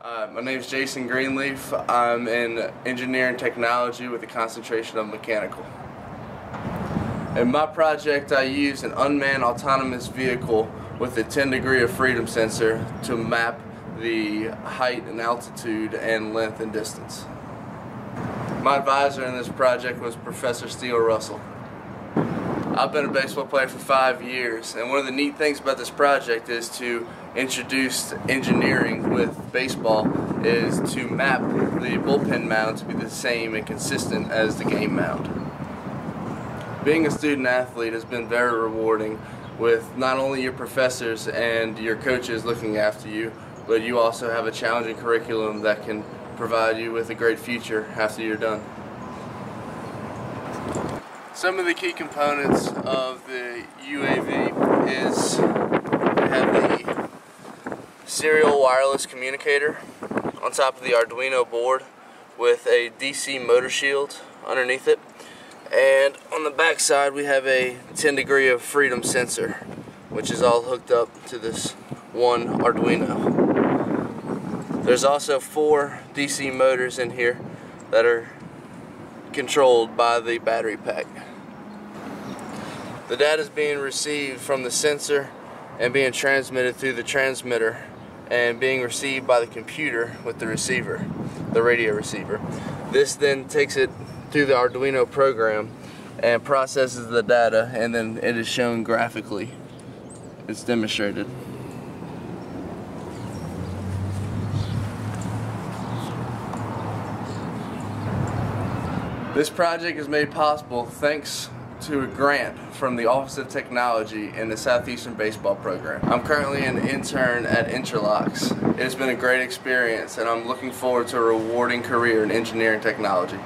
Uh, my name is Jason Greenleaf. I'm in engineering technology with a concentration of mechanical. In my project, I used an unmanned autonomous vehicle with a 10 degree of freedom sensor to map the height and altitude and length and distance. My advisor in this project was Professor Steele Russell. I've been a baseball player for five years, and one of the neat things about this project is to introduce engineering with baseball is to map the bullpen mound to be the same and consistent as the game mound. Being a student athlete has been very rewarding with not only your professors and your coaches looking after you, but you also have a challenging curriculum that can provide you with a great future after you're done. Some of the key components of the UAV is we have the serial wireless communicator on top of the Arduino board with a DC motor shield underneath it. And on the back side we have a 10 degree of freedom sensor which is all hooked up to this one Arduino. There's also four DC motors in here that are controlled by the battery pack. The data is being received from the sensor and being transmitted through the transmitter and being received by the computer with the receiver, the radio receiver. This then takes it through the Arduino program and processes the data and then it is shown graphically. It's demonstrated. This project is made possible thanks to a grant from the Office of Technology in the Southeastern Baseball Program. I'm currently an intern at Intralox. It has been a great experience and I'm looking forward to a rewarding career in engineering technology.